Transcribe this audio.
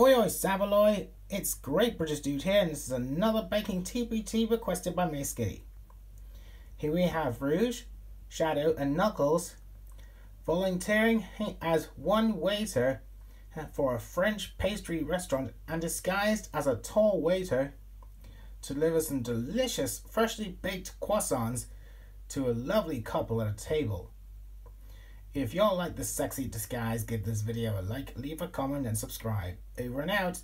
Oi oi Saveloy, it's Great British Dude here and this is another baking TBT requested by Misky. Here we have Rouge, Shadow and Knuckles volunteering as one waiter for a French pastry restaurant and disguised as a tall waiter to deliver some delicious freshly baked croissants to a lovely couple at a table. If y'all like this sexy disguise, give this video a like, leave a comment and subscribe. Over and out.